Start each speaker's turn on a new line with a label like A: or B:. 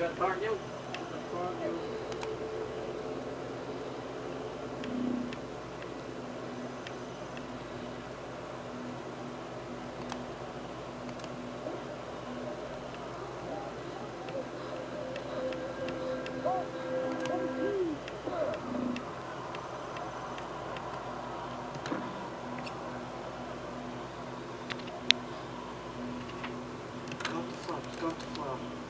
A: Bao nhiêu? Got the flap, got.